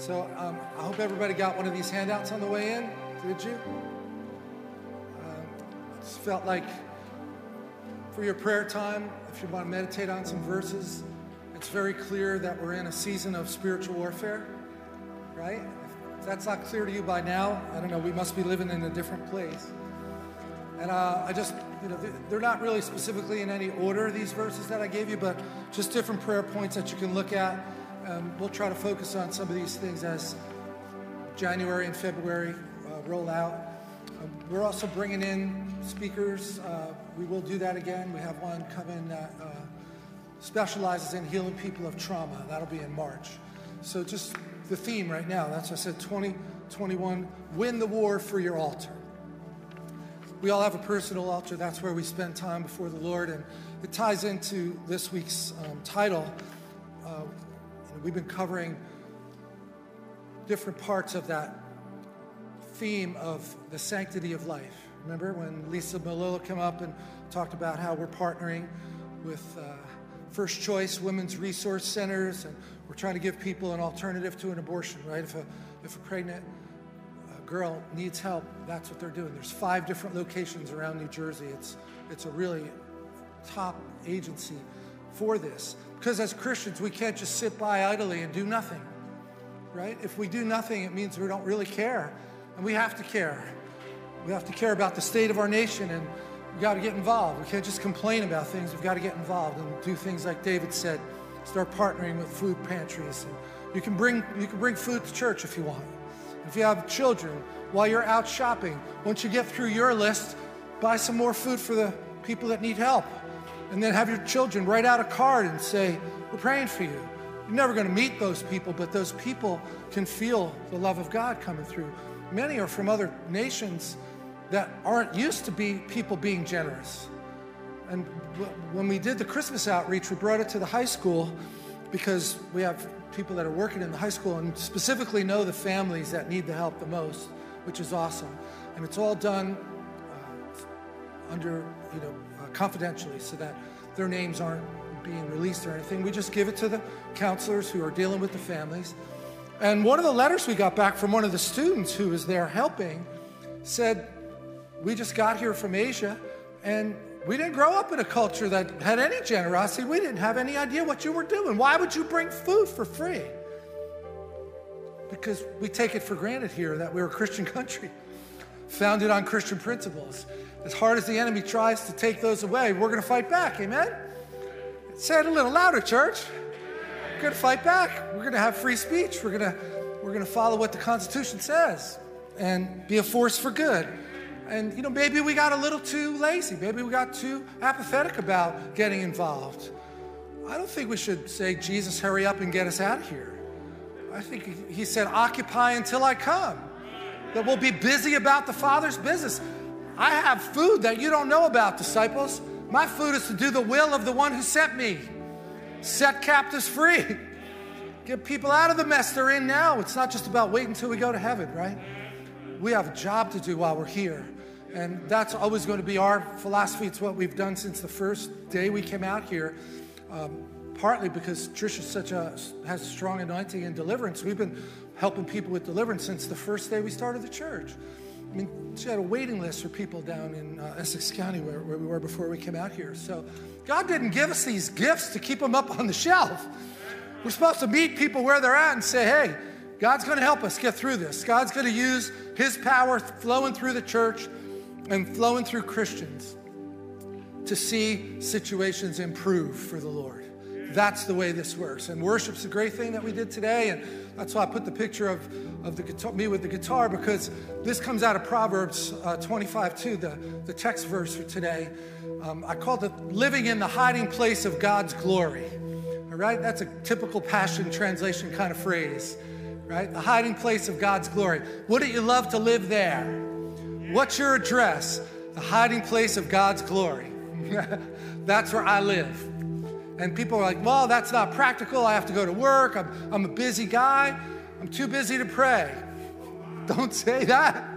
So um, I hope everybody got one of these handouts on the way in. Did you? Uh, just felt like for your prayer time, if you want to meditate on some verses, it's very clear that we're in a season of spiritual warfare, right? If that's not clear to you by now, I don't know, we must be living in a different place. And uh, I just, you know, they're not really specifically in any order, these verses that I gave you, but just different prayer points that you can look at. Um, we'll try to focus on some of these things as January and February uh, roll out. Um, we're also bringing in speakers. Uh, we will do that again. We have one coming that uh, specializes in healing people of trauma. That'll be in March. So just the theme right now, that's what I said 2021, win the war for your altar. We all have a personal altar. That's where we spend time before the Lord. And it ties into this week's um, title. Uh, we've been covering different parts of that theme of the sanctity of life. Remember when Lisa Malilla came up and talked about how we're partnering with uh, First Choice Women's Resource Centers, and we're trying to give people an alternative to an abortion, right? If a, if a pregnant girl needs help, that's what they're doing. There's five different locations around New Jersey. It's, it's a really top agency for this. Because as Christians, we can't just sit by idly and do nothing, right? If we do nothing, it means we don't really care. And we have to care. We have to care about the state of our nation and we got to get involved. We can't just complain about things. We've got to get involved and do things like David said. Start partnering with food pantries. And you can bring you can bring food to church if you want. If you have children, while you're out shopping, once you get through your list, buy some more food for the people that need help. And then have your children write out a card and say, We're praying for you. You're never going to meet those people, but those people can feel the love of God coming through. Many are from other nations that aren't used to be people being generous. And when we did the Christmas outreach, we brought it to the high school because we have people that are working in the high school and specifically know the families that need the help the most, which is awesome. And it's all done uh, under, you know, uh, confidentially so that their names aren't being released or anything. We just give it to the counselors who are dealing with the families. And one of the letters we got back from one of the students who was there helping said, We just got here from Asia and we didn't grow up in a culture that had any generosity. We didn't have any idea what you were doing. Why would you bring food for free? Because we take it for granted here that we're a Christian country, founded on Christian principles. As hard as the enemy tries to take those away, we're going to fight back. Amen? Say it a little louder, church. We're going to fight back. We're going to have free speech. We're going to, we're going to follow what the Constitution says and be a force for good. And, you know, maybe we got a little too lazy. Maybe we got too apathetic about getting involved. I don't think we should say, Jesus, hurry up and get us out of here. I think he said, occupy until I come. That we'll be busy about the Father's business. I have food that you don't know about, disciples. My food is to do the will of the one who sent me. Set captives free. Get people out of the mess they're in now. It's not just about waiting until we go to heaven, right? We have a job to do while we're here. And that's always going to be our philosophy. It's what we've done since the first day we came out here. Um, partly because Trisha such a has strong anointing in deliverance. We've been helping people with deliverance since the first day we started the church. I mean, she had a waiting list for people down in uh, Essex County where, where we were before we came out here. So God didn't give us these gifts to keep them up on the shelf. We're supposed to meet people where they're at and say, hey, God's going to help us get through this. God's going to use His power flowing through the church and flowing through Christians to see situations improve for the Lord. That's the way this works. And worship's a great thing that we did today. And that's why I put the picture of, of the guitar, me with the guitar, because this comes out of Proverbs uh, 25 2, the, the text verse for today. Um, I called it living in the hiding place of God's glory. All right? That's a typical Passion Translation kind of phrase, right? The hiding place of God's glory. Wouldn't you love to live there? What's your address? The hiding place of God's glory. that's where I live. And people are like, well, that's not practical. I have to go to work. I'm, I'm a busy guy. I'm too busy to pray. Don't say that.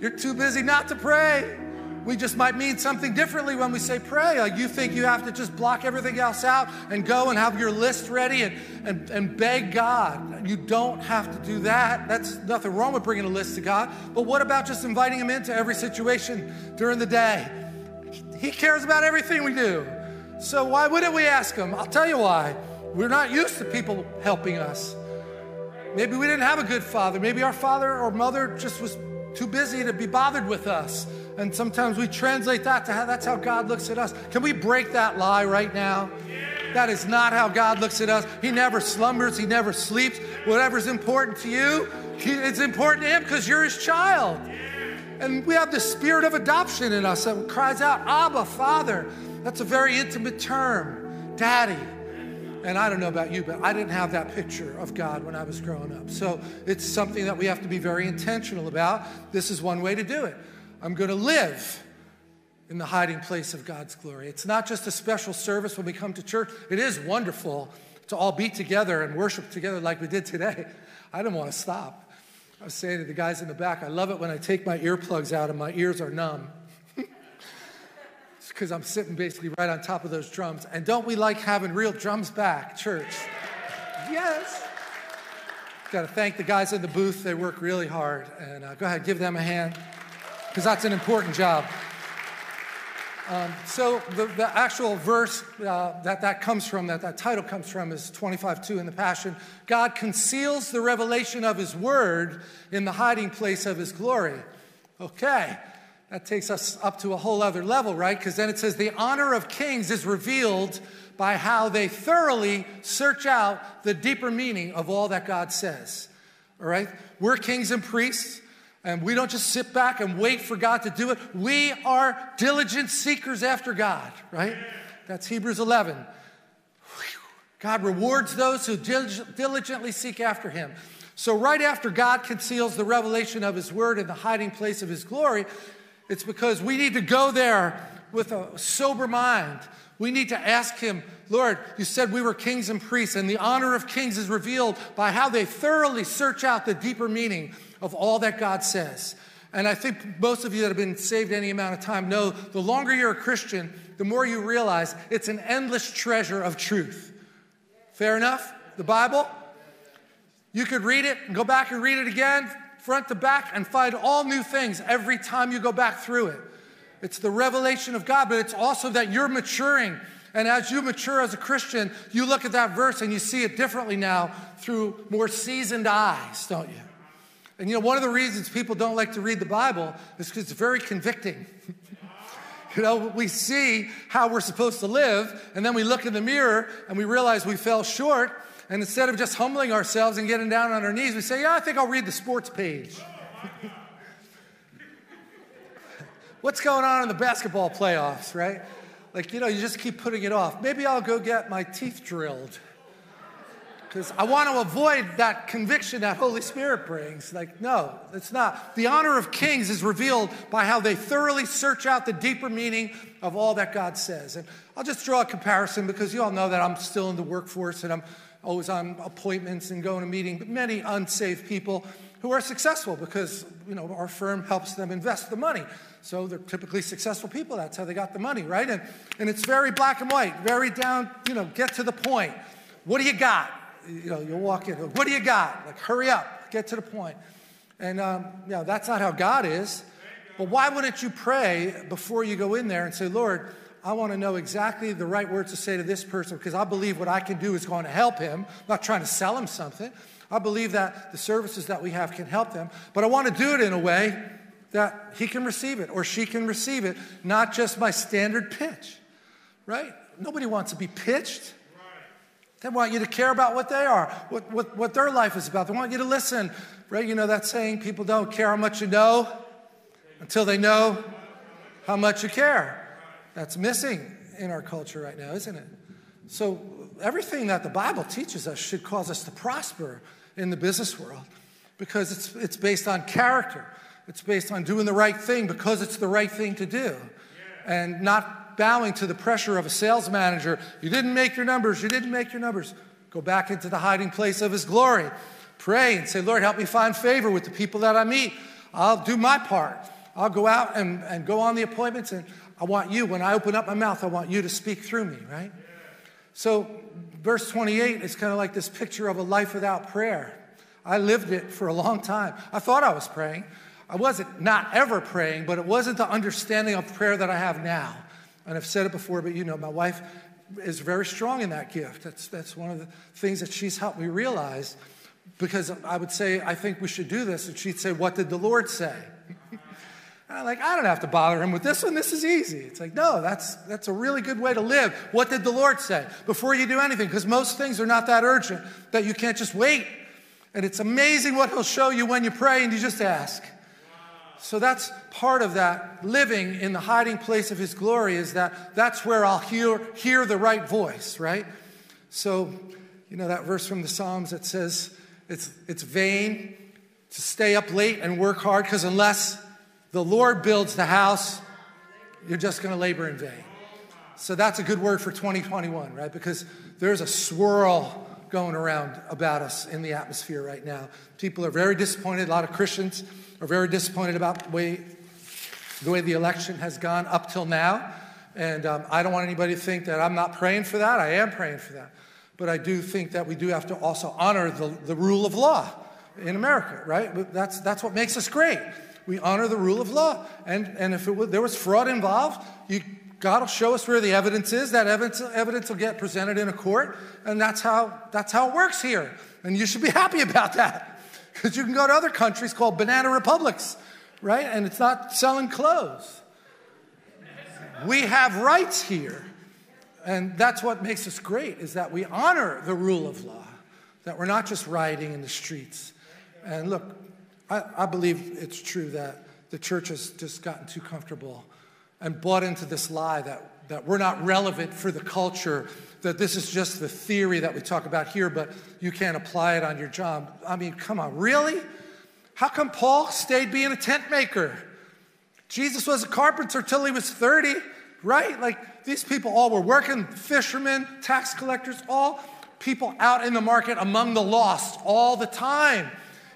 You're too busy not to pray. we just might mean something differently when we say pray. Like you think you have to just block everything else out and go and have your list ready and, and, and beg God. You don't have to do that. That's nothing wrong with bringing a list to God. But what about just inviting Him into every situation during the day? He cares about everything we do. So why wouldn't we ask Him? I'll tell you why. We're not used to people helping us. Maybe we didn't have a good father. Maybe our father or mother just was too busy to be bothered with us. And sometimes we translate that to how that's how God looks at us. Can we break that lie right now? That is not how God looks at us. He never slumbers, He never sleeps. Whatever's important to you, it's important to Him because you're His child. And we have the spirit of adoption in us that cries out, Abba, Father. That's a very intimate term, Daddy. And I don't know about you, but I didn't have that picture of God when I was growing up. So it's something that we have to be very intentional about. This is one way to do it. I'm going to live in the hiding place of God's glory. It's not just a special service when we come to church, it is wonderful to all be together and worship together like we did today. I didn't want to stop. I was saying to the guys in the back, I love it when I take my earplugs out and my ears are numb. Because I'm sitting basically right on top of those drums. And don't we like having real drums back, church? Yes. Got to thank the guys in the booth. They work really hard. And uh, go ahead, give them a hand because that's an important job. Um, so the, the, actual verse uh, that that comes from, that that title comes from, is 25:2 in the Passion. God conceals the revelation of His Word in the hiding place of His glory. Okay, that takes us up to a whole other level, right? Because then it says the honor of kings is revealed by how they thoroughly search out the deeper meaning of all that God says. All right, we're kings and priests. And we don't just sit back and wait for God to do it. We are diligent seekers after God, right? That's Hebrews 11. God rewards those who diligently seek after him. So, right after God conceals the revelation of his word in the hiding place of his glory, it's because we need to go there with a sober mind. We need to ask him, Lord, you said we were kings and priests, and the honor of kings is revealed by how they thoroughly search out the deeper meaning of all that God says. And I think most of you that have been saved any amount of time know the longer you're a Christian, the more you realize it's an endless treasure of truth. Fair enough? The Bible? You could read it and go back and read it again, front to back, and find all new things every time you go back through it. It's the revelation of God, but it's also that you're maturing. And as you mature as a Christian, you look at that verse and you see it differently now through more seasoned eyes, don't you? And you know, one of the reasons people don't like to read the Bible is because it's very convicting. you know, we see how we're supposed to live, and then we look in the mirror and we realize we fell short. And instead of just humbling ourselves and getting down on our knees, we say, Yeah, I think I'll read the sports page. What's going on in the basketball playoffs, right? Like, you know, you just keep putting it off. Maybe I'll go get my teeth drilled because I want to avoid that conviction that Holy Spirit brings. Like, no, it's not. The honor of kings is revealed by how they thoroughly search out the deeper meaning of all that God says. And I'll just draw a comparison because you all know that I'm still in the workforce and I'm always on appointments and going to meetings, but many unsaved people who are successful because, you know, our firm helps them invest the money. So they're typically successful people. That's how they got the money, right? And, and it's very black and white, very down, you know, get to the point. What do you got? you know, you'll walk in, what do you got? Like, hurry up, get to the point. And, um, you know, that's not how God is. But why wouldn't you pray before you go in there and say, Lord, I want to know exactly the right words to say to this person because I believe what I can do is going to help him. I'm not trying to sell him something. I believe that the services that we have can help them, but I want to do it in a way that he can receive it or she can receive it, not just my standard pitch, right? Nobody wants to be pitched. They want you to care about what they are, what, what, what their life is about. They want you to listen, right? You know that saying, people don't care how much you know until they know how much you care. That's missing in our culture right now, isn't it? So, everything that the Bible teaches us should cause us to prosper in the business world because it's, it's based on character. It's based on doing the right thing because it's the right thing to do and not bowing to the pressure of a sales manager. You didn't make your numbers. You didn't make your numbers. Go back into the hiding place of His glory. Pray and say, Lord, help me find favor with the people that I meet. I'll do my part. I'll go out and, and go on the appointments, and I want you, when I open up my mouth, I want you to speak through me, right? So, verse 28 is kind of like this picture of a life without prayer. I lived it for a long time. I thought I was praying. I wasn't not ever praying, but it wasn't the understanding of prayer that I have now. And I've said it before, but you know, my wife is very strong in that gift. That's, that's one of the things that she's helped me realize because I would say, I think we should do this. And she'd say, What did the Lord say? And I'm like, I don't have to bother him with this one. This is easy. It's like, no, that's, that's a really good way to live. What did the Lord say before you do anything? Because most things are not that urgent that you can't just wait. And it's amazing what he'll show you when you pray and you just ask. So that's part of that living in the hiding place of his glory is that that's where I'll hear, hear the right voice, right? So, you know, that verse from the Psalms that says it's, it's vain to stay up late and work hard because unless the Lord builds the house, you're just going to labor in vain. So that's a good word for 2021, right? Because there's a swirl going around about us in the atmosphere right now. People are very disappointed. A lot of Christians are very disappointed about the way the, way the election has gone up till now. And um, I don't want anybody to think that I'm not praying for that. I am praying for that. But I do think that we do have to also honor the, the rule of law in America, right? That's, that's what makes us great we honor the rule of law. And, and if was, there was fraud involved, you, God will show us where the evidence is. That evidence, evidence will get presented in a court, and that's how, that's how it works here. And you should be happy about that. Because you can go to other countries called banana republics, right? And it's not selling clothes. We have rights here. And that's what makes us great, is that we honor the rule of law, that we're not just rioting in the streets. And look, I, I believe it's true that the church has just gotten too comfortable and bought into this lie that, that we're not relevant for the culture, that this is just the theory that we talk about here, but you can't apply it on your job. I mean, come on, really? How come Paul stayed being a tent maker? Jesus was a carpenter till he was 30, right? Like these people all were working, fishermen, tax collectors, all people out in the market among the lost all the time.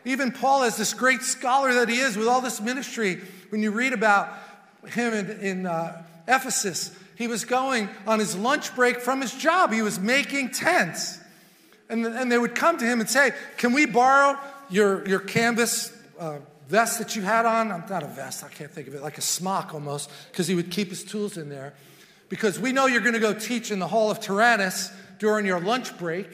Even Paul, as this great scholar that he is with all this ministry, when you read about him in, in uh, Ephesus, he was going on his lunch break from his job. He was making tents. And, and they would come to him and say, Can we borrow your, your canvas uh, vest that you had on? I'm not a vest, I can't think of it, like a smock almost, because he would keep his tools in there. Because we know you're going to go teach in the Hall of Tyrannus during your lunch break,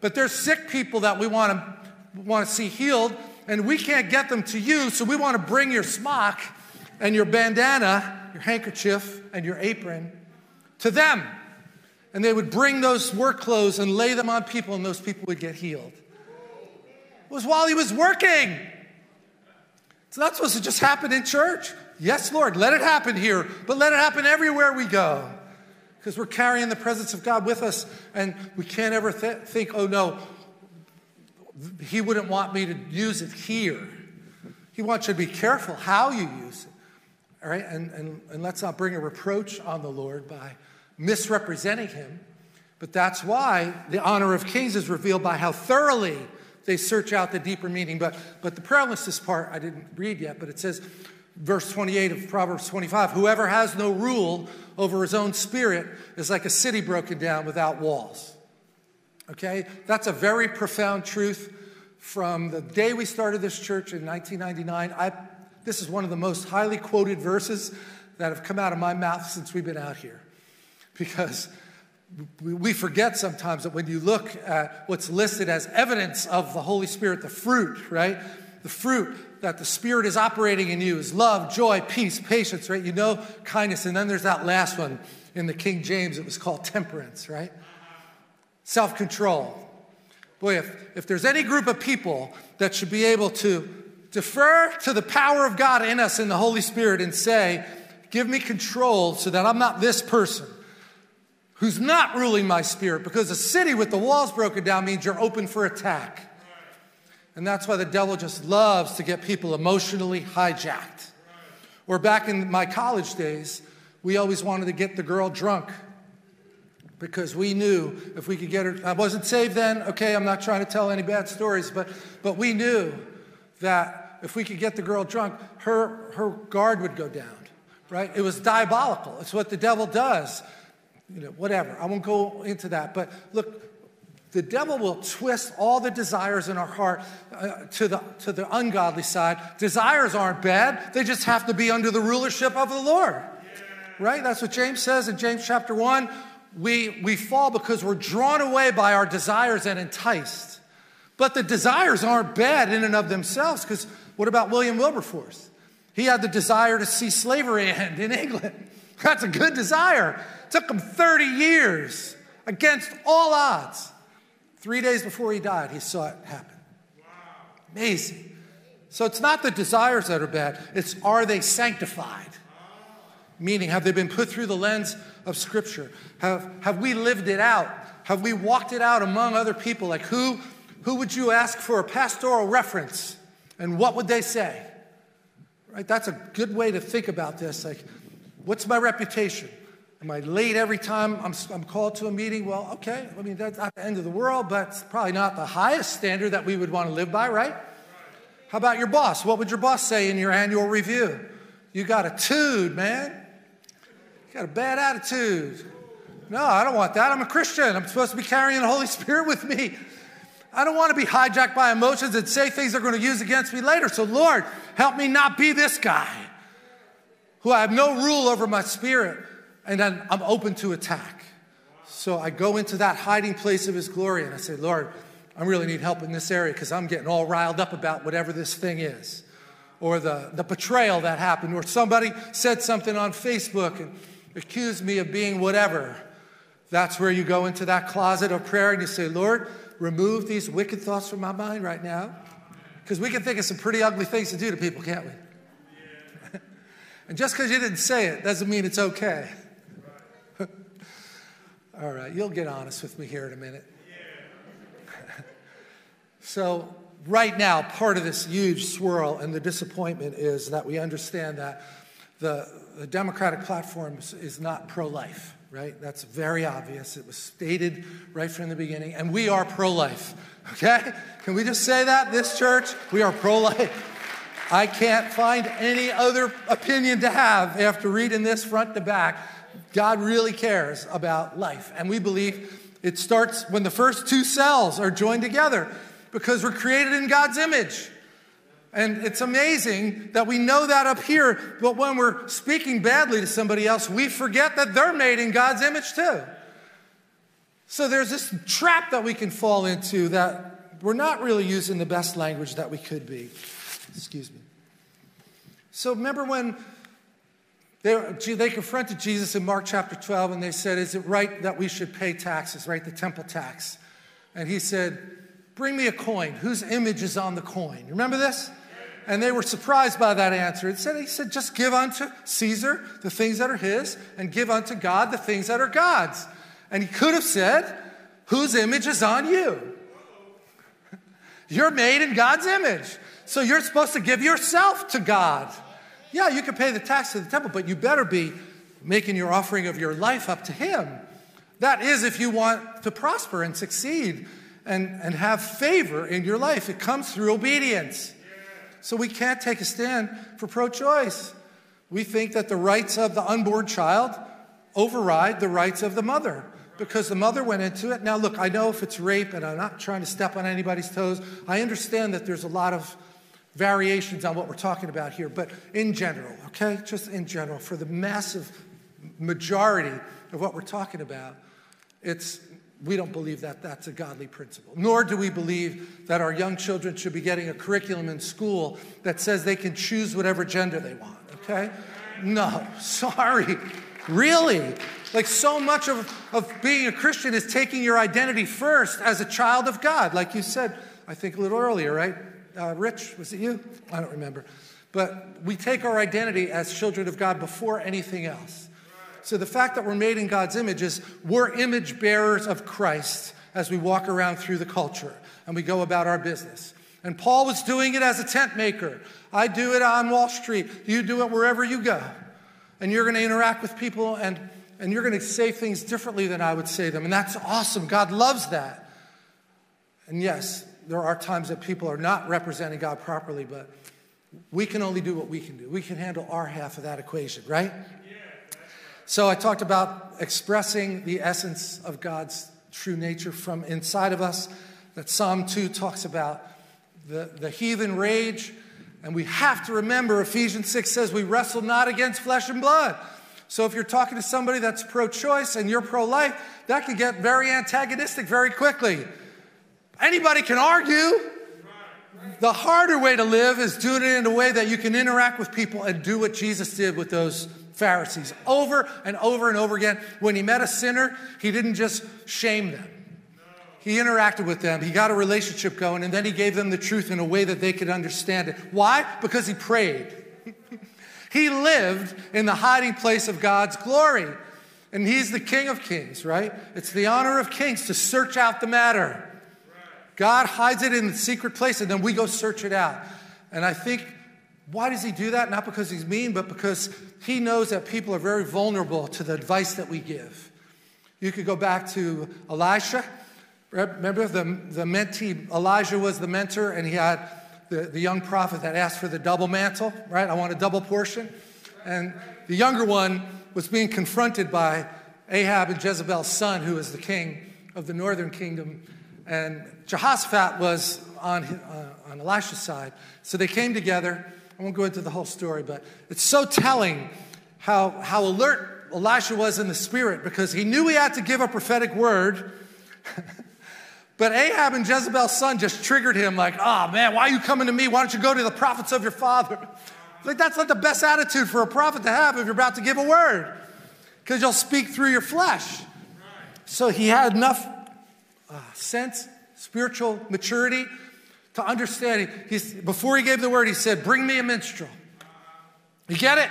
but there's sick people that we want to want to see healed, and we can't get them to you, so we want to bring your smock and your bandana, your handkerchief, and your apron to them. And they would bring those work clothes and lay them on people, and those people would get healed. It was while he was working. It's not supposed to just happen in church. Yes, Lord, let it happen here, but let it happen everywhere we go. Because we're carrying the presence of God with us, and we can't ever th- think, oh no, he wouldn't want me to use it here. He wants you to be careful how you use it. All right? And, and, and let's not bring a reproach on the Lord by misrepresenting him. But that's why the honor of kings is revealed by how thoroughly they search out the deeper meaning. But, but the prayerlessness part I didn't read yet, but it says, verse 28 of Proverbs 25 Whoever has no rule over his own spirit is like a city broken down without walls. Okay? That's a very profound truth from the day we started this church in 1999. I, this is one of the most highly quoted verses that have come out of my mouth since we've been out here. Because we forget sometimes that when you look at what's listed as evidence of the Holy Spirit, the fruit, right? The fruit that the Spirit is operating in you is love, joy, peace, patience, right? You know, kindness. And then there's that last one in the King James, it was called temperance, right? Self control. Boy, if, if there's any group of people that should be able to defer to the power of God in us in the Holy Spirit and say, Give me control so that I'm not this person who's not ruling my spirit, because a city with the walls broken down means you're open for attack. And that's why the devil just loves to get people emotionally hijacked. Or back in my college days, we always wanted to get the girl drunk because we knew if we could get her. I wasn't saved then, okay, I'm not trying to tell any bad stories, but, but we knew that if we could get the girl drunk, her, her guard would go down, right? It was diabolical. It's what the devil does. You know, whatever. I won't go into that. But look, the devil will twist all the desires in our heart uh, to, the, to the ungodly side. Desires aren't bad, they just have to be under the rulership of the Lord. Right? That's what James says in James chapter 1. We, we fall because we're drawn away by our desires and enticed. But the desires aren't bad in and of themselves, because what about William Wilberforce? He had the desire to see slavery end in England. That's a good desire. It took him 30 years against all odds. Three days before he died, he saw it happen. Amazing. So it's not the desires that are bad, it's are they sanctified? Meaning, have they been put through the lens of Scripture? Have, have we lived it out? Have we walked it out among other people? Like, who, who would you ask for a pastoral reference? And what would they say? Right? That's a good way to think about this. Like, what's my reputation? Am I late every time I'm, I'm called to a meeting? Well, okay. I mean, that's not the end of the world, but it's probably not the highest standard that we would want to live by, right? How about your boss? What would your boss say in your annual review? You got a tude, man. Got a bad attitude. No, I don't want that. I'm a Christian. I'm supposed to be carrying the Holy Spirit with me. I don't want to be hijacked by emotions and say things they're going to use against me later. So, Lord, help me not be this guy who I have no rule over my spirit and then I'm open to attack. So I go into that hiding place of His glory and I say, Lord, I really need help in this area because I'm getting all riled up about whatever this thing is. Or the, the betrayal that happened, or somebody said something on Facebook and accused me of being whatever. That's where you go into that closet of prayer and you say, Lord, remove these wicked thoughts from my mind right now. Because we can think of some pretty ugly things to do to people, can't we? and just because you didn't say it doesn't mean it's okay. All right, you'll get honest with me here in a minute. so, right now, part of this huge swirl and the disappointment is that we understand that the, the Democratic platform is not pro life, right? That's very obvious. It was stated right from the beginning. And we are pro life, okay? Can we just say that? This church, we are pro life. I can't find any other opinion to have after reading this front to back God really cares about life. And we believe it starts when the first two cells are joined together because we're created in God's image. And it's amazing that we know that up here, but when we're speaking badly to somebody else, we forget that they're made in God's image too. So there's this trap that we can fall into that we're not really using the best language that we could be. Excuse me. So remember when they, they confronted Jesus in Mark chapter 12 and they said, Is it right that we should pay taxes, right? The temple tax. And he said, Bring me a coin. Whose image is on the coin? Remember this? And they were surprised by that answer. It said, he said, just give unto Caesar the things that are his, and give unto God the things that are God's. And he could have said, Whose image is on you? You're made in God's image. So you're supposed to give yourself to God. Yeah, you can pay the tax to the temple, but you better be making your offering of your life up to Him. That is, if you want to prosper and succeed and, and have favor in your life, it comes through obedience. So we can't take a stand for pro choice. We think that the rights of the unborn child override the rights of the mother because the mother went into it. Now, look, I know if it's rape, and I'm not trying to step on anybody's toes, I understand that there's a lot of variations on what we're talking about here, but in general, okay? Just in general, for the massive majority of what we're talking about, it's we don't believe that that's a godly principle. Nor do we believe that our young children should be getting a curriculum in school that says they can choose whatever gender they want, okay? No, sorry. Really? Like so much of, of being a Christian is taking your identity first as a child of God, like you said, I think a little earlier, right? uh, Rich, was it you? I don't remember. But we take our identity as children of God before anything else. So the fact that we're made in God's image is we're image bearers of Christ as we walk around through the culture and we go about our business. And Paul was doing it as a tent maker. I do it on Wall Street. You do it wherever you go. And you're going to interact with people and, and you're going to say things differently than I would say them. And that's awesome. God loves that. And yes, there are times that people are not representing God properly, but we can only do what we can do. We can handle our half of that equation, right? So I talked about expressing the essence of God's true nature from inside of us, that Psalm 2 talks about the, the heathen rage. And we have to remember Ephesians 6 says we wrestle not against flesh and blood. So if you're talking to somebody that's pro choice and you're pro life, that can get very antagonistic very quickly. Anybody can argue. The harder way to live is doing it in a way that you can interact with people and do what Jesus did with those Pharisees over and over and over again. When he met a sinner, he didn't just shame them. He interacted with them, he got a relationship going, and then he gave them the truth in a way that they could understand it. Why? Because he prayed. he lived in the hiding place of God's glory. And he's the King of Kings, right? It's the honor of kings to search out the matter. God hides it in the secret place, and then we go search it out. And I think, why does he do that? Not because he's mean, but because he knows that people are very vulnerable to the advice that we give. You could go back to Elisha Remember the, the mentee, Elijah was the mentor, and he had the, the young prophet that asked for the double mantle, right? I want a double portion. And the younger one was being confronted by Ahab and Jezebel's son, who is the king of the northern kingdom. And Jehoshaphat was on, uh, on Elisha's side. So they came together. I won't go into the whole story, but it's so telling how, how alert Elisha was in the spirit because he knew he had to give a prophetic word. But Ahab and Jezebel's son just triggered him, like, oh man, why are you coming to me? Why don't you go to the prophets of your father? Like, that's not the best attitude for a prophet to have if you're about to give a word, because you'll speak through your flesh. So he had enough uh, sense, spiritual maturity to understand. He's, before he gave the word, he said, Bring me a minstrel. You get it?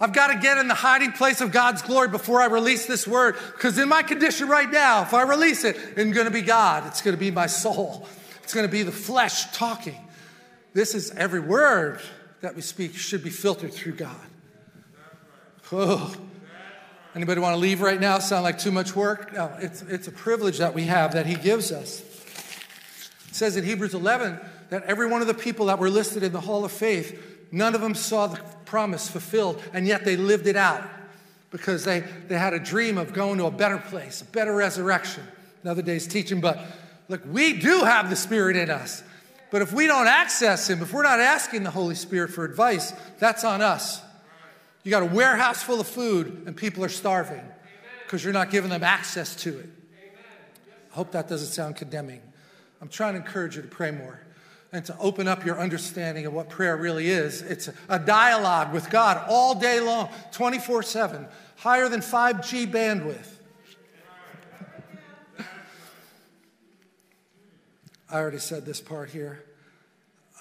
I've got to get in the hiding place of God's glory before I release this word. Because in my condition right now, if I release it, it's going to be God. It's going to be my soul. It's going to be the flesh talking. This is every word that we speak should be filtered through God. Oh. Anybody want to leave right now? Sound like too much work? No, it's, it's a privilege that we have that He gives us. Says in Hebrews 11 that every one of the people that were listed in the Hall of Faith, none of them saw the promise fulfilled, and yet they lived it out because they, they had a dream of going to a better place, a better resurrection. Another day's teaching, but look, we do have the Spirit in us. But if we don't access Him, if we're not asking the Holy Spirit for advice, that's on us. You got a warehouse full of food and people are starving because you're not giving them access to it. I hope that doesn't sound condemning. I'm trying to encourage you to pray more and to open up your understanding of what prayer really is. It's a dialogue with God all day long, 24 7, higher than 5G bandwidth. I already said this part here.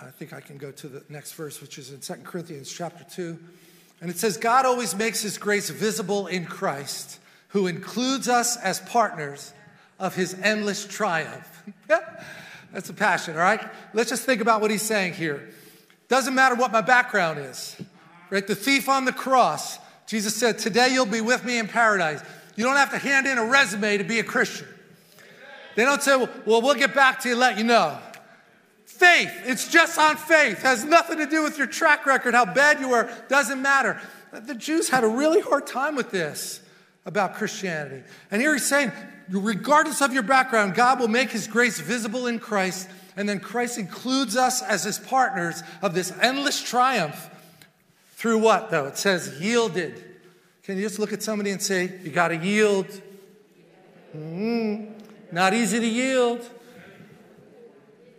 I think I can go to the next verse, which is in 2 Corinthians chapter 2. And it says, God always makes his grace visible in Christ, who includes us as partners of his endless triumph. That's a passion, all right? Let's just think about what he's saying here. Doesn't matter what my background is, right? The thief on the cross, Jesus said, Today you'll be with me in paradise. You don't have to hand in a resume to be a Christian. They don't say, Well, we'll get back to you, let you know. Faith, it's just on faith, has nothing to do with your track record, how bad you were, doesn't matter. The Jews had a really hard time with this about Christianity. And here he's saying, regardless of your background, God will make his grace visible in Christ, and then Christ includes us as his partners of this endless triumph through what, though? It says yielded. Can you just look at somebody and say, You got to yield? Mm-hmm. Not easy to yield.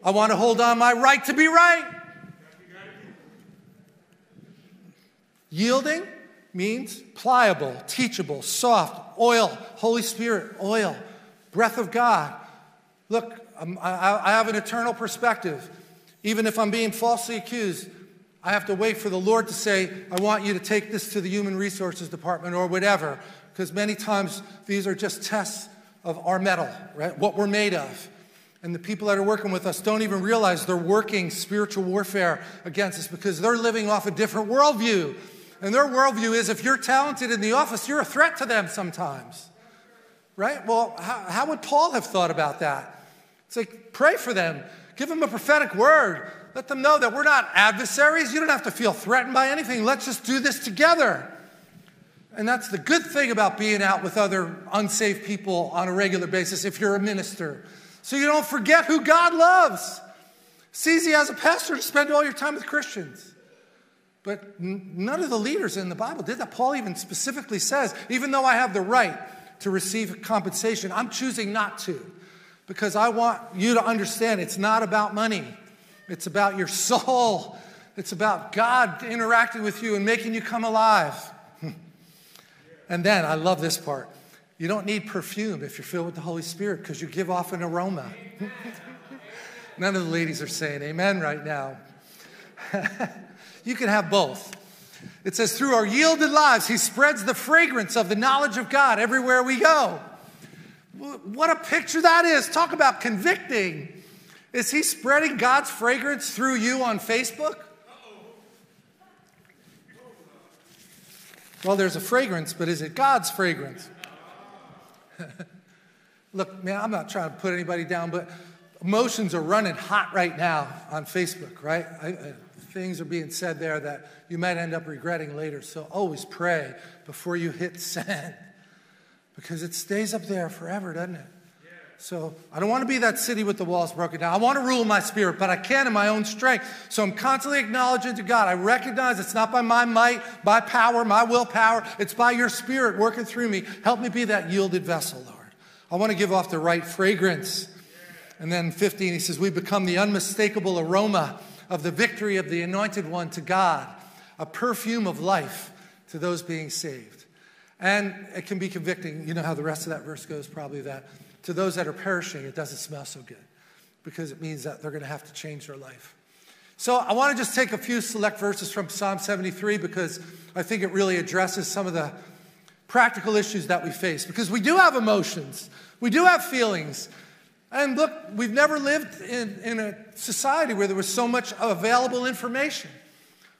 I want to hold on my right to be right. Yielding means pliable, teachable, soft, oil, Holy Spirit, oil, breath of God. Look, um, I, I have an eternal perspective. Even if I'm being falsely accused, I have to wait for the Lord to say, I want you to take this to the Human Resources Department or whatever, because many times these are just tests of our mettle, right? What we're made of. And the people that are working with us don't even realize they're working spiritual warfare against us because they're living off a different worldview. And their worldview is if you're talented in the office, you're a threat to them sometimes. Right? Well, how, how would Paul have thought about that? It's like, pray for them, give them a prophetic word. Let them know that we're not adversaries. You don't have to feel threatened by anything. Let's just do this together. And that's the good thing about being out with other unsaved people on a regular basis if you're a minister. So you don't forget who God loves. It's easy as a pastor to spend all your time with Christians. But none of the leaders in the Bible did that. Paul even specifically says, even though I have the right to receive compensation, I'm choosing not to because I want you to understand it's not about money. It's about your soul. It's about God interacting with you and making you come alive. and then, I love this part. You don't need perfume if you're filled with the Holy Spirit because you give off an aroma. None of the ladies are saying amen right now. you can have both. It says, through our yielded lives, He spreads the fragrance of the knowledge of God everywhere we go. What a picture that is. Talk about convicting. Is he spreading God's fragrance through you on Facebook? Well, there's a fragrance, but is it God's fragrance? Look, man, I'm not trying to put anybody down, but emotions are running hot right now on Facebook, right? I, I, things are being said there that you might end up regretting later. So always pray before you hit send because it stays up there forever, doesn't it? So I don't want to be that city with the walls broken down. I want to rule my spirit, but I can't in my own strength. So I'm constantly acknowledging to God. I recognize it's not by my might, by power, my willpower. It's by your spirit working through me. Help me be that yielded vessel, Lord. I want to give off the right fragrance. And then 15, he says, We become the unmistakable aroma of the victory of the anointed one to God, a perfume of life to those being saved. And it can be convicting. You know how the rest of that verse goes, probably that to those that are perishing, it doesn't smell so good because it means that they're going to have to change their life. So I want to just take a few select verses from Psalm 73 because I think it really addresses some of the practical issues that we face. Because we do have emotions, we do have feelings. And look, we've never lived in, in a society where there was so much available information.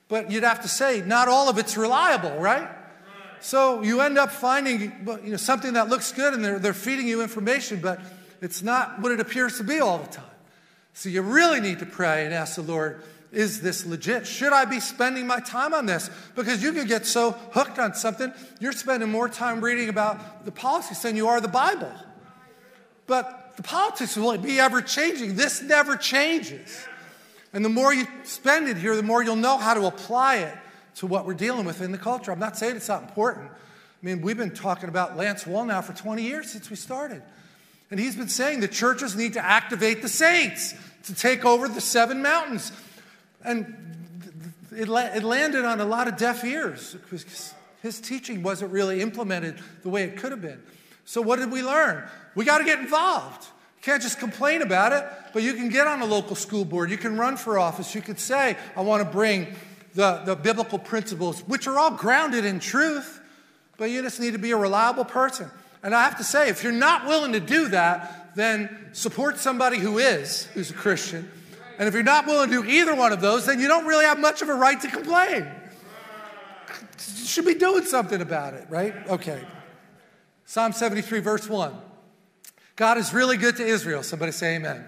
But you'd have to say, not all of it's reliable, right? So you end up finding you know, something that looks good and they're, they're feeding you information, but it's not what it appears to be all the time. So you really need to pray and ask the Lord, is this legit? Should I be spending my time on this? Because you can get so hooked on something, you're spending more time reading about the politics than you are the Bible. But the politics will be ever changing. This never changes. And the more you spend it here, the more you'll know how to apply it to what we're dealing with in the culture. I'm not saying it's not important. I mean, we've been talking about Lance Wallnau for 20 years since we started. And he's been saying the churches need to activate the saints to take over the seven mountains. And it, it landed on a lot of deaf ears because his teaching wasn't really implemented the way it could have been. So, what did we learn? We got to get involved. You can't just complain about it, but you can get on a local school board. You can run for office. You could say, I want to bring the, the biblical principles, which are all grounded in truth, but you just need to be a reliable person. And I have to say, if you're not willing to do that, then support somebody who is, who's a Christian. And if you're not willing to do either one of those, then you don't really have much of a right to complain. You should be doing something about it, right? Okay. Psalm 73, verse 1. God is really good to Israel. Somebody say amen.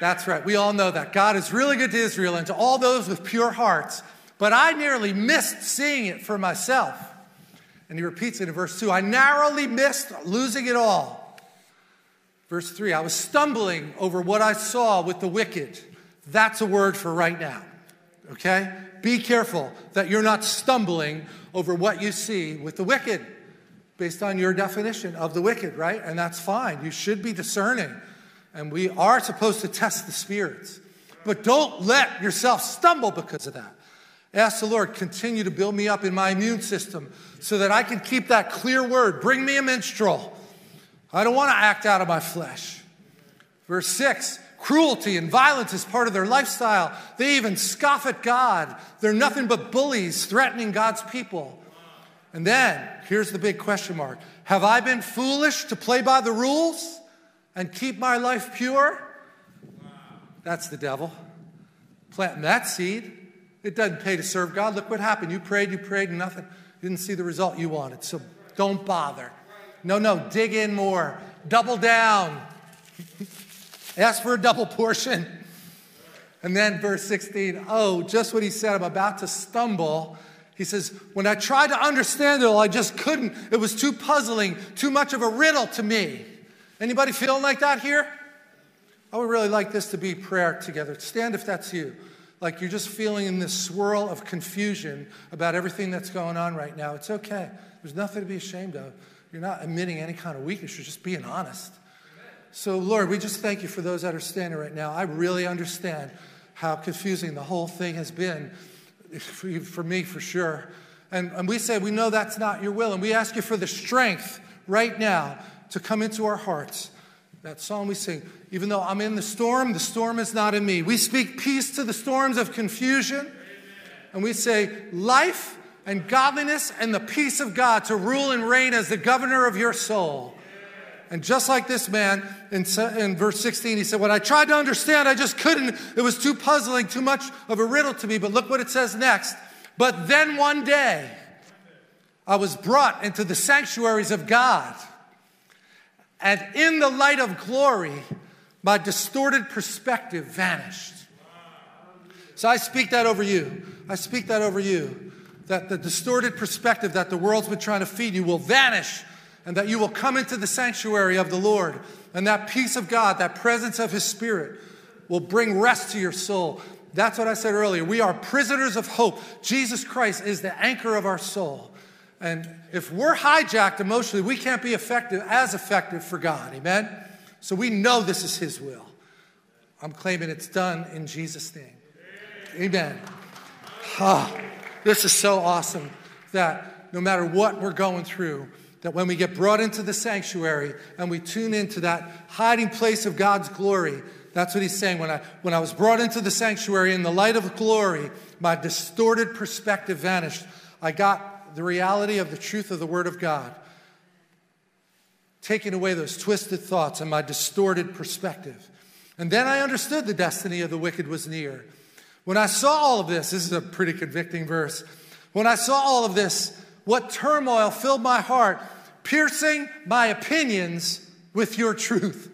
That's right. We all know that. God is really good to Israel and to all those with pure hearts. But I nearly missed seeing it for myself. And he repeats it in verse 2 I narrowly missed losing it all. Verse 3 I was stumbling over what I saw with the wicked. That's a word for right now. Okay? Be careful that you're not stumbling over what you see with the wicked based on your definition of the wicked, right? And that's fine. You should be discerning and we are supposed to test the spirits. But don't let yourself stumble because of that. Ask the Lord, continue to build me up in my immune system so that I can keep that clear word. Bring me a minstrel. I don't want to act out of my flesh. Verse 6 cruelty and violence is part of their lifestyle. They even scoff at God. They're nothing but bullies threatening God's people. And then, here's the big question mark Have I been foolish to play by the rules? and keep my life pure? That's the devil. Planting that seed. It doesn't pay to serve God. Look what happened. You prayed, you prayed, and nothing. You didn't see the result you wanted. So don't bother. No, no, dig in more. Double down. Ask for a double portion. And then verse 16, oh, just what he said, I'm about to stumble. He says, When I tried to understand it all, I just couldn't. It was too puzzling, too much of a riddle to me. Anybody feeling like that here? I would really like this to be prayer together. Stand if that's you. Like you're just feeling in this swirl of confusion about everything that's going on right now. It's okay. There's nothing to be ashamed of. You're not admitting any kind of weakness, you're just being honest. So, Lord, we just thank you for those that are standing right now. I really understand how confusing the whole thing has been for me, for sure. And, and we say, we know that's not your will. And we ask you for the strength right now to come into our hearts. That song we sing, even though I'm in the storm, the storm is not in me. We speak peace to the storms of confusion. And we say, life and godliness and the peace of God to rule and reign as the governor of your soul. And just like this man in, in verse 16, he said, When I tried to understand, I just couldn't. It was too puzzling, too much of a riddle to me. But look what it says next. But then one day, I was brought into the sanctuaries of God. And in the light of glory, my distorted perspective vanished. So I speak that over you. I speak that over you. That the distorted perspective that the world's been trying to feed you will vanish and that you will come into the sanctuary of the Lord. And that peace of God, that presence of His Spirit, will bring rest to your soul. That's what I said earlier. We are prisoners of hope. Jesus Christ is the anchor of our soul. And if we're hijacked emotionally, we can't be effective as effective for God. Amen? So we know this is His will. I'm claiming it's done in Jesus' name. Amen. Oh, this is so awesome that no matter what we're going through, that when we get brought into the sanctuary and we tune into that hiding place of God's glory, that's what he's saying. When I, when I was brought into the sanctuary in the light of glory, my distorted perspective vanished. I got the reality of the truth of the Word of God, taking away those twisted thoughts and my distorted perspective. And then I understood the destiny of the wicked was near. When I saw all of this, this is a pretty convicting verse. When I saw all of this, what turmoil filled my heart piercing my opinions with your truth.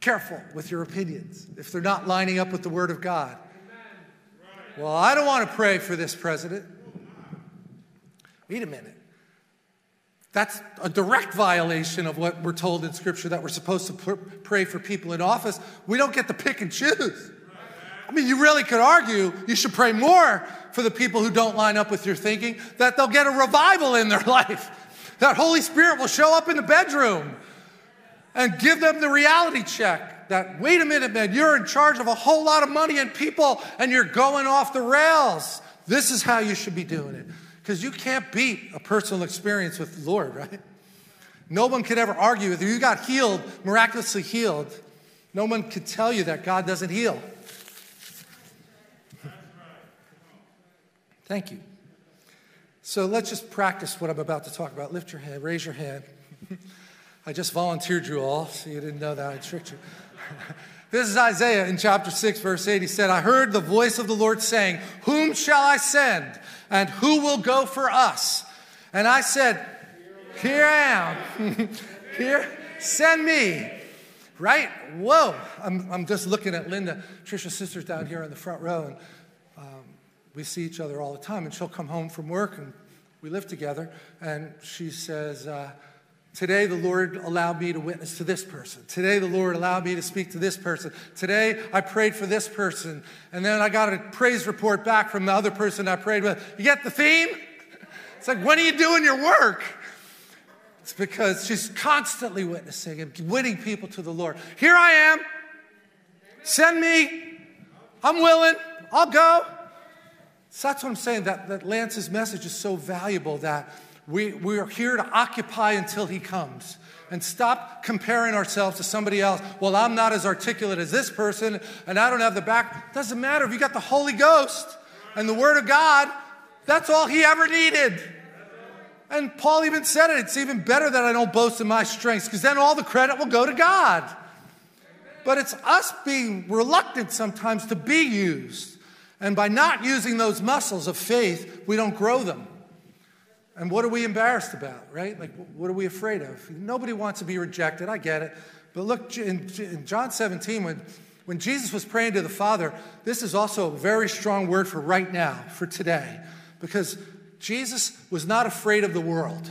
Careful with your opinions if they're not lining up with the Word of God. Well, I don't want to pray for this president. Wait a minute. That's a direct violation of what we're told in Scripture that we're supposed to pray for people in office. We don't get to pick and choose. I mean, you really could argue you should pray more for the people who don't line up with your thinking, that they'll get a revival in their life. That Holy Spirit will show up in the bedroom and give them the reality check that, wait a minute, man, you're in charge of a whole lot of money and people and you're going off the rails. This is how you should be doing it. Because you can't beat a personal experience with the Lord, right? No one could ever argue with you. You got healed, miraculously healed. No one could tell you that God doesn't heal. Thank you. So let's just practice what I'm about to talk about. Lift your hand, raise your hand. I just volunteered you all, so you didn't know that I tricked you. this is Isaiah in chapter 6, verse 8. He said, I heard the voice of the Lord saying, Whom shall I send? And who will go for us? And I said, Here I am. Here, send me. Right? Whoa. I'm, I'm just looking at Linda, Trisha's sister's down here in the front row. And um, we see each other all the time. And she'll come home from work and we live together. And she says, uh, Today, the Lord allowed me to witness to this person. Today, the Lord allowed me to speak to this person. Today, I prayed for this person. And then I got a praise report back from the other person I prayed with. You get the theme? It's like, when are you doing your work? It's because she's constantly witnessing and winning people to the Lord. Here I am. Send me. I'm willing. I'll go. So that's what I'm saying, that, that Lance's message is so valuable that we, we are here to occupy until he comes. And stop comparing ourselves to somebody else. Well, I'm not as articulate as this person, and I don't have the back. Doesn't matter if you got the Holy Ghost and the Word of God, that's all he ever needed. And Paul even said it it's even better that I don't boast in my strengths, because then all the credit will go to God. But it's us being reluctant sometimes to be used. And by not using those muscles of faith, we don't grow them. And what are we embarrassed about, right? Like, what are we afraid of? Nobody wants to be rejected. I get it. But look, in, John 17, when, when Jesus was praying to the Father, this is also a very strong word for right now, for today, because Jesus was not afraid of the world.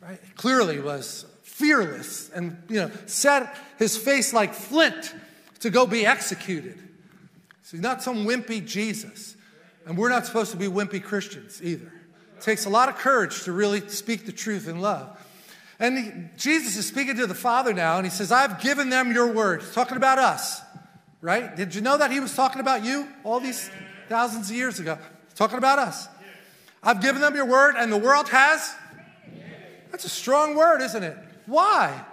Right? Clearly was fearless and you know set his face like flint to go be executed. So he's not some wimpy Jesus. And we're not supposed to be wimpy Christians either. It takes a lot of courage to really speak the truth in love. And he, Jesus is speaking to the Father now, and he says, I've given them your word. He's talking about us, right? Did you know that he was talking about you all these thousands of years ago? He's talking about us. I've given them your word, and the world has? That's a strong word, isn't it? Why?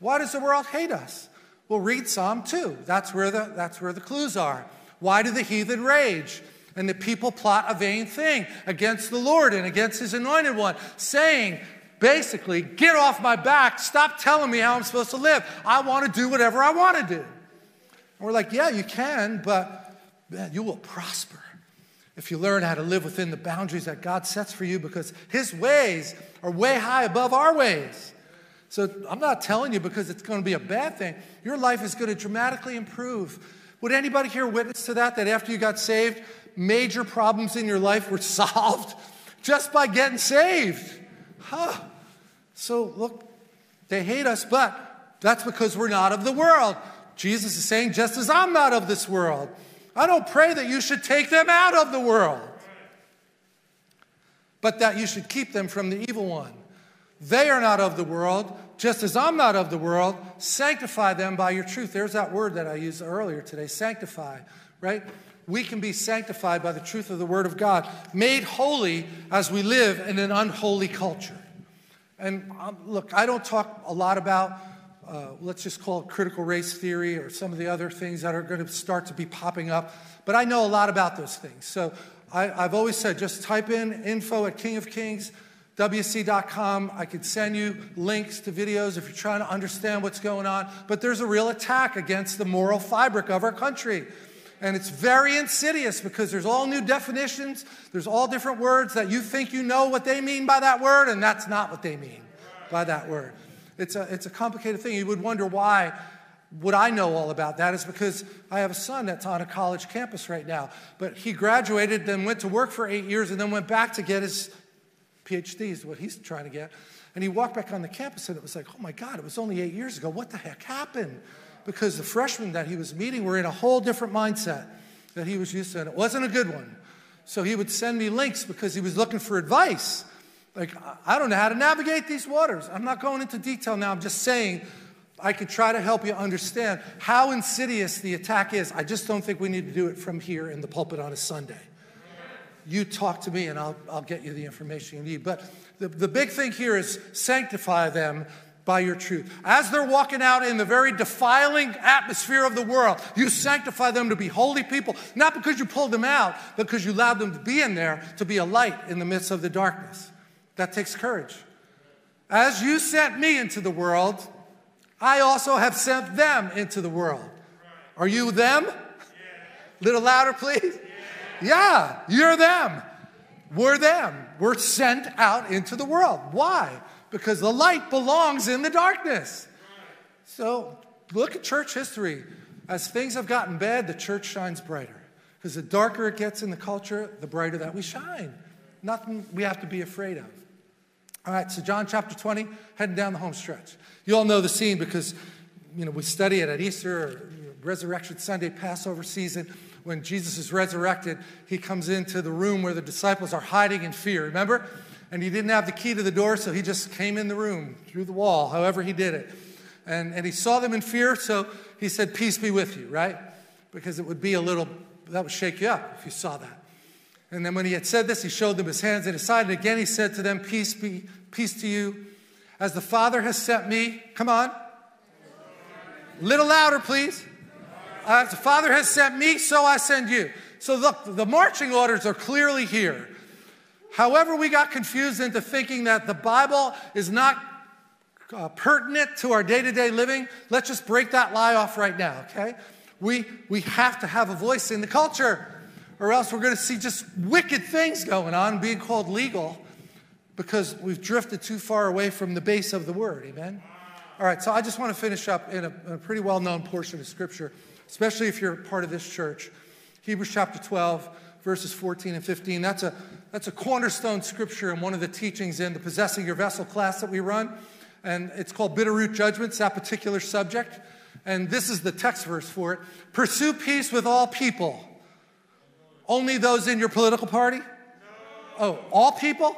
Why does the world hate us? Well, read Psalm 2. That's where the, that's where the clues are. Why do the heathen rage? And the people plot a vain thing against the Lord and against his anointed one, saying, basically, get off my back. Stop telling me how I'm supposed to live. I want to do whatever I want to do. And we're like, yeah, you can, but man, you will prosper if you learn how to live within the boundaries that God sets for you because his ways are way high above our ways. So I'm not telling you because it's going to be a bad thing. Your life is going to dramatically improve. Would anybody here witness to that? That after you got saved, major problems in your life were solved just by getting saved? Huh. So, look, they hate us, but that's because we're not of the world. Jesus is saying, just as I'm not of this world, I don't pray that you should take them out of the world, but that you should keep them from the evil one. They are not of the world, just as I'm not of the world. Sanctify them by your truth. There's that word that I used earlier today sanctify, right? We can be sanctified by the truth of the Word of God, made holy as we live in an unholy culture. And um, look, I don't talk a lot about, uh, let's just call it critical race theory or some of the other things that are going to start to be popping up, but I know a lot about those things. So I, I've always said just type in info at King of Kings WC.com. I could send you links to videos if you're trying to understand what's going on. But there's a real attack against the moral fabric of our country. And it's very insidious because there's all new definitions, there's all different words that you think you know what they mean by that word, and that's not what they mean by that word. It's a, it's a complicated thing. You would wonder why would I know all about that is because I have a son that's on a college campus right now. But he graduated, then went to work for eight years, and then went back to get his PhD is what he's trying to get. And he walked back on the campus and it was like, oh my God, it was only eight years ago. What the heck happened? Because the freshmen that he was meeting were in a whole different mindset that he was used to, and it wasn't a good one. So he would send me links because he was looking for advice. Like, I don't know how to navigate these waters. I'm not going into detail now. I'm just saying I could try to help you understand how insidious the attack is. I just don't think we need to do it from here in the pulpit on a Sunday you talk to me and I'll, I'll get you the information you need. But the, the big thing here is sanctify them by your truth. As they're walking out in the very defiling atmosphere of the world, you sanctify them to be holy people, not because you pulled them out, but because you allowed them to be in there to be a light in the midst of the darkness. That takes courage. As you sent me into the world, I also have sent them into the world. Are you them? A Little louder, please. Yeah, you're them. We're them. We're sent out into the world. Why? Because the light belongs in the darkness. So look at church history. As things have gotten bad, the church shines brighter. Because the darker it gets in the culture, the brighter that we shine. Nothing we have to be afraid of. All right, so John chapter 20, heading down the home stretch. You all know the scene because you know we study it at Easter or Resurrection Sunday, Passover season when Jesus is resurrected, he comes into the room where the disciples are hiding in fear. Remember? And he didn't have the key to the door, so he just came in the room through the wall, however he did it. And, and he saw them in fear, so he said, Peace be with you, right? Because it would be a little, that would shake you up if you saw that. And then when he had said this, he showed them his hands and his side. And again he said to them, Peace be, peace to you. As the Father has sent me, come on. A Little louder, please. As the Father has sent me, so I send you. So look, the marching orders are clearly here. However, we got confused into thinking that the Bible is not uh, pertinent to our day to day living. Let's just break that lie off right now, okay? We, we have to have a voice in the culture, or else we're going to see just wicked things going on being called legal because we've drifted too far away from the base of the word. Amen? All right, so I just want to finish up in a, a pretty well known portion of Scripture, especially if you're part of this church. Hebrews chapter 12, verses 14 and 15. That's a, that's a cornerstone scripture in one of the teachings in the Possessing Your Vessel class that we run. And it's called Bitterroot Judgments, that particular subject. And this is the text verse for it Pursue peace with all people. Only those in your political party? No. Oh, all people?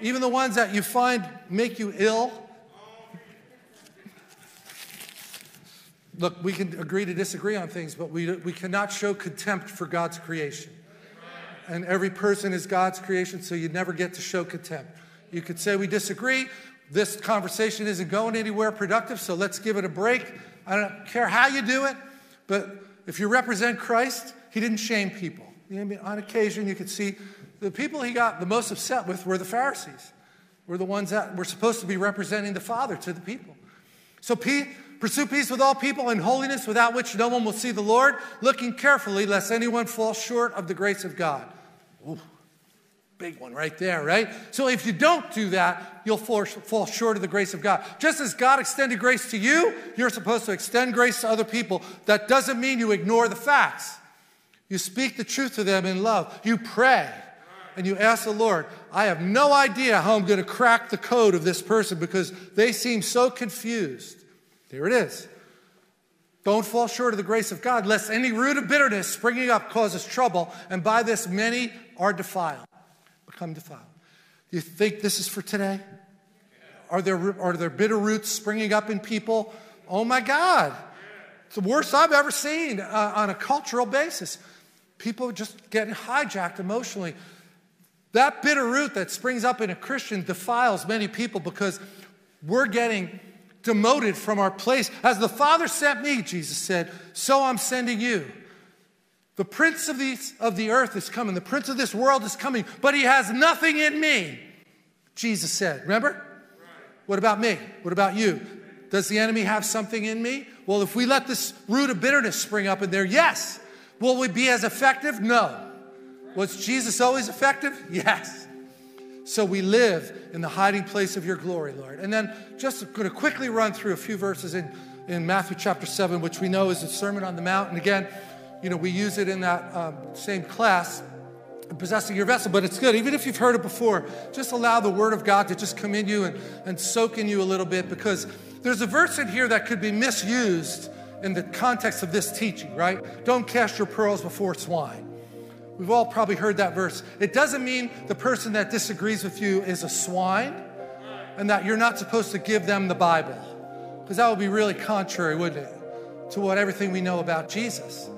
Even the ones that you find make you ill? Look, we can agree to disagree on things, but we, we cannot show contempt for God's creation. And every person is God's creation, so you never get to show contempt. You could say we disagree. This conversation isn't going anywhere productive, so let's give it a break. I don't care how you do it, but if you represent Christ, he didn't shame people. On occasion, you could see the people he got the most upset with were the Pharisees, were the ones that were supposed to be representing the Father to the people. So, Pete, Pursue peace with all people and holiness without which no one will see the Lord, looking carefully lest anyone fall short of the grace of God. Ooh, big one right there, right? So if you don't do that, you'll fall, fall short of the grace of God. Just as God extended grace to you, you're supposed to extend grace to other people. That doesn't mean you ignore the facts. You speak the truth to them in love. You pray and you ask the Lord, I have no idea how I'm going to crack the code of this person because they seem so confused. Here it is. Don't fall short of the grace of God, lest any root of bitterness springing up causes trouble, and by this many are defiled, become defiled. Do you think this is for today? Are there, are there bitter roots springing up in people? Oh my God. It's the worst I've ever seen uh, on a cultural basis. People just getting hijacked emotionally. That bitter root that springs up in a Christian defiles many people because we're getting demoted from our place. As the Father sent me, Jesus said, so I'm sending you. The prince of the, of the earth is coming, the prince of this world is coming, but he has nothing in me, Jesus said. Remember? What about me? What about you? Does the enemy have something in me? Well, if we let this root of bitterness spring up in there, yes. Will we be as effective? No. Was Jesus always effective? Yes. So we live in the hiding place of your glory, Lord. And then just going to quickly run through a few verses in, in Matthew chapter 7, which we know is the Sermon on the Mount. And again, you know, we use it in that um, same class, possessing your vessel, but it's good. Even if you've heard it before, just allow the Word of God to just come in you and, and soak in you a little bit because there's a verse in here that could be misused in the context of this teaching, right? Don't cast your pearls before swine. We've all probably heard that verse. It doesn't mean the person that disagrees with you is a swine and that you're not supposed to give them the Bible. Because that would be really contrary, wouldn't it, to what everything we know about Jesus.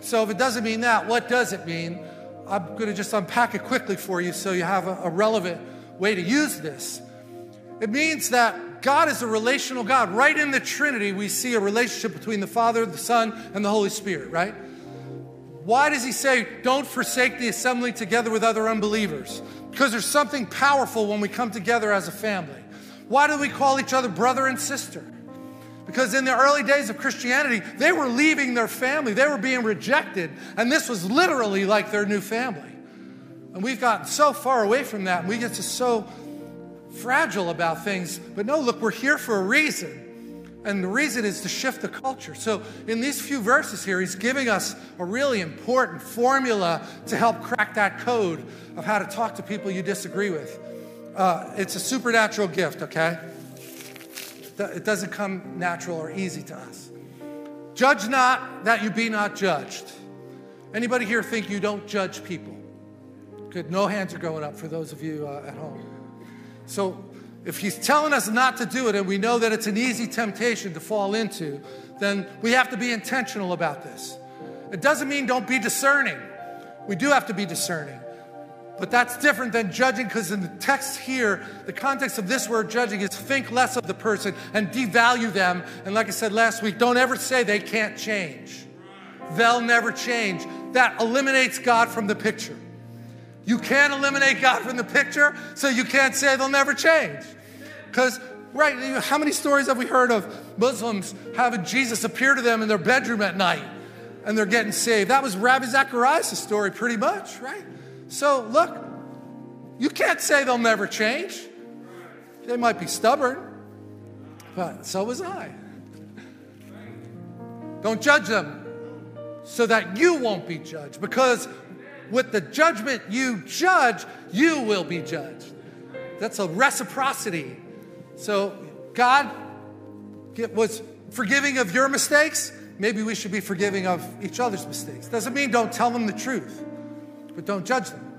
So if it doesn't mean that, what does it mean? I'm going to just unpack it quickly for you so you have a, a relevant way to use this. It means that God is a relational God. Right in the Trinity, we see a relationship between the Father, the Son, and the Holy Spirit, right? Why does he say, don't forsake the assembly together with other unbelievers? Because there's something powerful when we come together as a family. Why do we call each other brother and sister? Because in the early days of Christianity, they were leaving their family, they were being rejected, and this was literally like their new family. And we've gotten so far away from that, and we get so fragile about things. But no, look, we're here for a reason. And the reason is to shift the culture. So, in these few verses here, he's giving us a really important formula to help crack that code of how to talk to people you disagree with. Uh, it's a supernatural gift, okay? It doesn't come natural or easy to us. Judge not that you be not judged. Anybody here think you don't judge people? Good. No hands are going up for those of you uh, at home. So, if he's telling us not to do it and we know that it's an easy temptation to fall into, then we have to be intentional about this. It doesn't mean don't be discerning. We do have to be discerning. But that's different than judging because in the text here, the context of this word judging is think less of the person and devalue them. And like I said last week, don't ever say they can't change. They'll never change. That eliminates God from the picture. You can't eliminate God from the picture, so you can't say they'll never change. Because, right, how many stories have we heard of Muslims having Jesus appear to them in their bedroom at night and they're getting saved? That was Ravi Zacharias' story, pretty much, right? So, look, you can't say they'll never change. They might be stubborn, but so was I. Don't judge them so that you won't be judged, because with the judgment you judge, you will be judged. That's a reciprocity. So, God was forgiving of your mistakes. Maybe we should be forgiving of each other's mistakes. Doesn't mean don't tell them the truth, but don't judge them.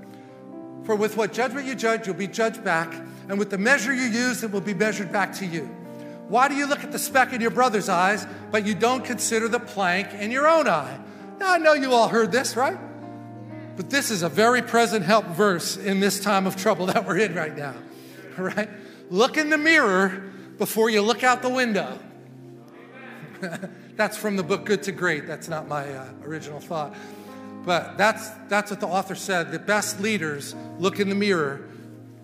For with what judgment you judge, you'll be judged back. And with the measure you use, it will be measured back to you. Why do you look at the speck in your brother's eyes, but you don't consider the plank in your own eye? Now, I know you all heard this, right? But this is a very present help verse in this time of trouble that we're in right now, right? Look in the mirror before you look out the window. that's from the book Good to Great. That's not my uh, original thought. But that's, that's what the author said. The best leaders look in the mirror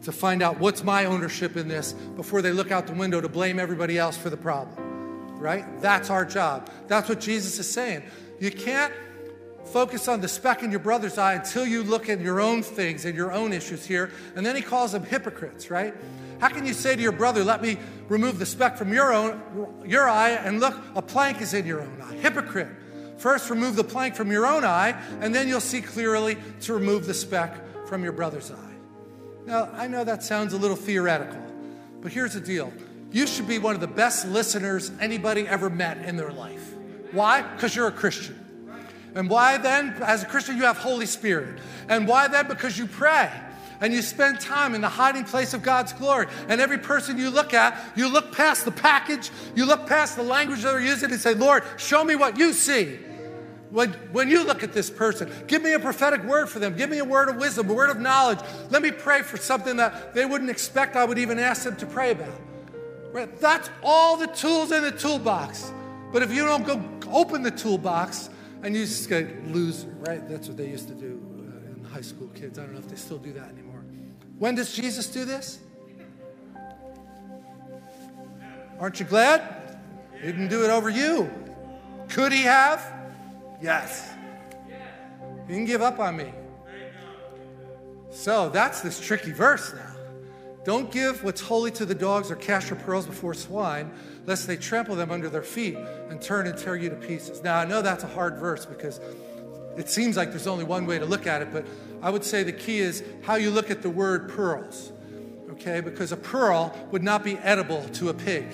to find out what's my ownership in this before they look out the window to blame everybody else for the problem. Right? That's our job. That's what Jesus is saying. You can't focus on the speck in your brother's eye until you look at your own things and your own issues here. And then he calls them hypocrites, right? How can you say to your brother, let me remove the speck from your own your eye and look, a plank is in your own eye? Hypocrite. First remove the plank from your own eye, and then you'll see clearly to remove the speck from your brother's eye. Now, I know that sounds a little theoretical, but here's the deal. You should be one of the best listeners anybody ever met in their life. Why? Because you're a Christian. And why then? As a Christian, you have Holy Spirit. And why then? Because you pray and you spend time in the hiding place of God's glory. And every person you look at, you look past the package, you look past the language that they're using and say, Lord, show me what you see. When, when you look at this person, give me a prophetic word for them. Give me a word of wisdom, a word of knowledge. Let me pray for something that they wouldn't expect I would even ask them to pray about. Right? That's all the tools in the toolbox. But if you don't go open the toolbox and you just go loser, right? That's what they used to do uh, in high school kids. I don't know if they still do that anymore. When does Jesus do this? Aren't you glad? He didn't do it over you. Could he have? Yes. He didn't give up on me. So that's this tricky verse now. Don't give what's holy to the dogs or cast your pearls before swine, lest they trample them under their feet and turn and tear you to pieces. Now, I know that's a hard verse because it seems like there's only one way to look at it, but I would say the key is how you look at the word pearls, okay? Because a pearl would not be edible to a pig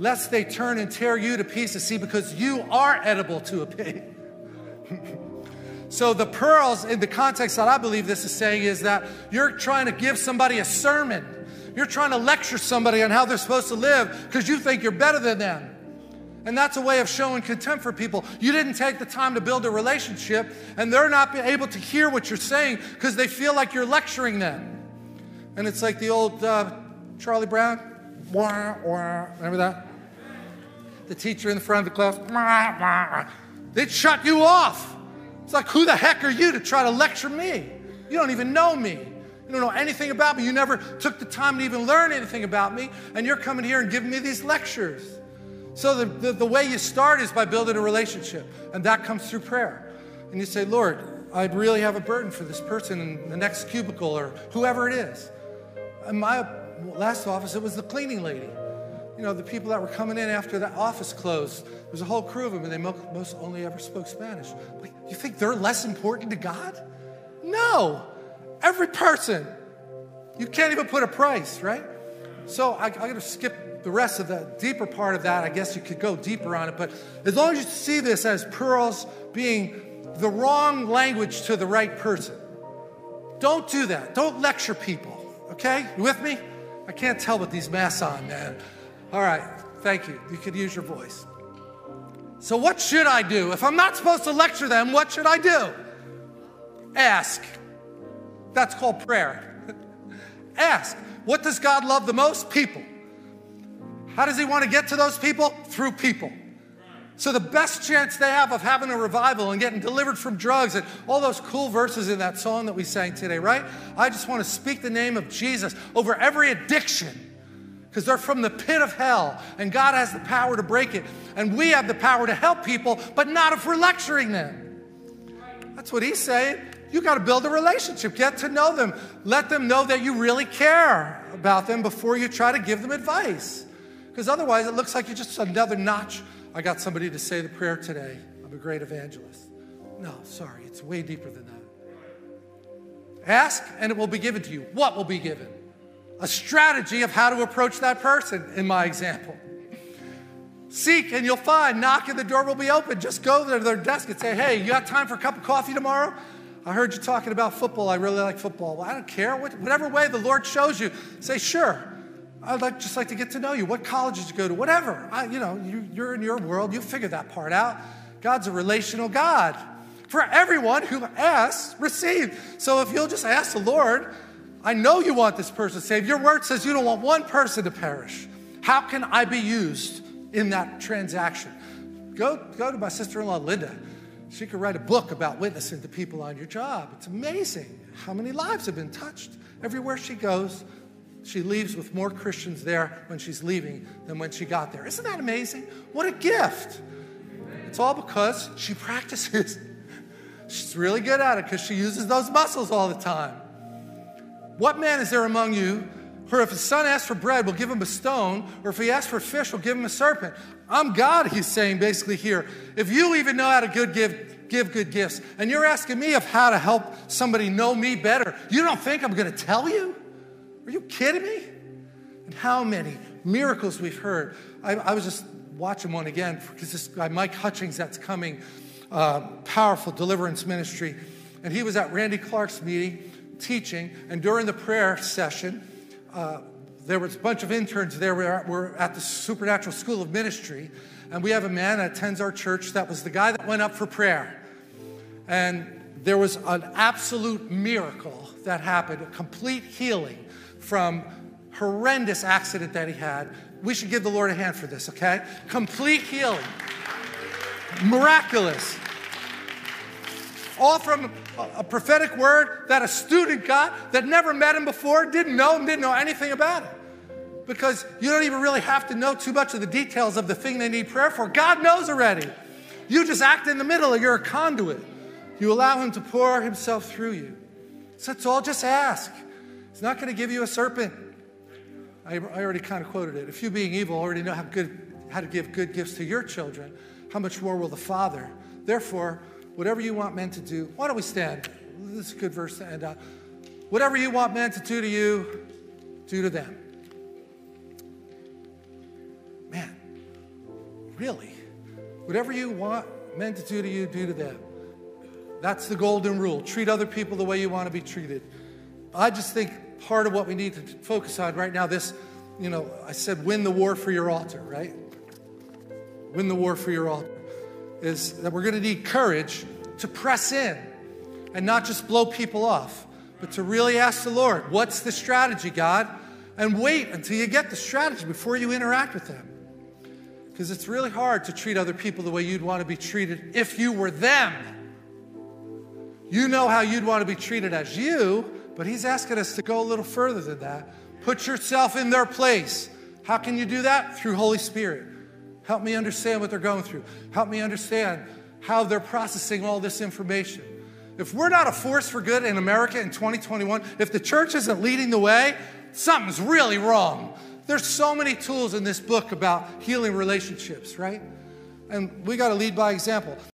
lest they turn and tear you to pieces. See, because you are edible to a pig. so, the pearls, in the context that I believe this is saying, is that you're trying to give somebody a sermon. You're trying to lecture somebody on how they're supposed to live because you think you're better than them. And that's a way of showing contempt for people. You didn't take the time to build a relationship, and they're not able to hear what you're saying because they feel like you're lecturing them. And it's like the old uh, Charlie Brown. Remember that? the teacher in the front of the class, they'd shut you off. It's like, who the heck are you to try to lecture me? You don't even know me. You don't know anything about me. You never took the time to even learn anything about me, and you're coming here and giving me these lectures. So, the, the, the way you start is by building a relationship, and that comes through prayer. And you say, Lord, I really have a burden for this person in the next cubicle or whoever it is. In my last office, it was the cleaning lady you know, the people that were coming in after the office closed, there was a whole crew of them, and they most only ever spoke Spanish. Like, you think they're less important to God? No. Every person. You can't even put a price, right? So I, I'm going to skip the rest of the deeper part of that. I guess you could go deeper on it, but as long as you see this as pearls being the wrong language to the right person, don't do that. Don't lecture people, okay? You with me? I can't tell with these masks on, man. All right, thank you. You could use your voice. So, what should I do? If I'm not supposed to lecture them, what should I do? Ask. That's called prayer. Ask. What does God love the most? People. How does He want to get to those people? Through people. So, the best chance they have of having a revival and getting delivered from drugs and all those cool verses in that song that we sang today, right? I just want to speak the name of Jesus over every addiction because they're from the pit of hell and God has the power to break it. And we have the power to help people, but not if we're lecturing them. That's what he's saying. You got to build a relationship, get to know them, let them know that you really care about them before you try to give them advice. Because otherwise, it looks like you're just another notch. I got somebody to say the prayer today. I'm a great evangelist. No, sorry, it's way deeper than that. Ask and it will be given to you. What will be given? A strategy of how to approach that person, in my example. Seek and you'll find. Knock and the door will be open. Just go to their desk and say, hey, you got time for a cup of coffee tomorrow? I heard you talking about football. I really like football. Well, I don't care. Whatever way the Lord shows you, say, sure. I'd like, just like to get to know you. What college did you go to? Whatever. I, you know, you, you're in your world. You figure that part out. God's a relational God. For everyone who asks, receive. So if you'll just ask the Lord, I know you want this person saved. Your word says you don't want one person to perish. How can I be used in that transaction? Go, go to my sister in law, Linda. She could write a book about witnessing to people on your job. It's amazing how many lives have been touched. Everywhere she goes, she leaves with more Christians there when she's leaving than when she got there. Isn't that amazing? What a gift. It's all because she practices. She's really good at it because she uses those muscles all the time. What man is there among you who, if his son asks for bread, will give him a stone, or if he asks for fish, will give him a serpent? I'm God, he's saying basically here. If you even know how to good give, give good gifts, and you're asking me of how to help somebody know me better, you don't think I'm going to tell you? Are you kidding me? And how many miracles we've heard. I, I was just watching one again because this guy, Mike Hutchings, that's coming, uh, powerful deliverance ministry. And he was at Randy Clark's meeting teaching, and during the prayer session, uh, there was a bunch of interns there. We're, we're at the Supernatural School of Ministry, and we have a man that attends our church that was the guy that went up for prayer. And there was an absolute miracle that happened, a complete healing from horrendous accident that he had. We should give the Lord a hand for this, okay? Complete healing. Miraculous. All from a prophetic word that a student got that never met him before, didn't know him, didn't know anything about it. Because you don't even really have to know too much of the details of the thing they need prayer for. God knows already. You just act in the middle, you're a conduit. You allow Him to pour Himself through you. So it's all just ask. He's not going to give you a serpent. I, I already kind of quoted it. If you, being evil, already know how, good, how to give good gifts to your children, how much more will the Father? Therefore, whatever you want men to do, why don't we stand? This is a good verse to end on. Whatever you want men to do to you, do to them. Man, really? Whatever you want men to do to you, do to them. That's the golden rule. Treat other people the way you want to be treated. I just think part of what we need to focus on right now, this, you know, I said win the war for your altar, right? Win the war for your altar. Is that we're going to need courage to press in and not just blow people off, but to really ask the Lord, what's the strategy, God? And wait until you get the strategy before you interact with them. Because it's really hard to treat other people the way you'd want to be treated if you were them. You know how you'd want to be treated as you, but He's asking us to go a little further than that. Put yourself in their place. How can you do that? Through Holy Spirit. Help me understand what they're going through. Help me understand how they're processing all this information. If we're not a force for good in America in 2021, if the church isn't leading the way, something's really wrong. There's so many tools in this book about healing relationships, right? And we got to lead by example.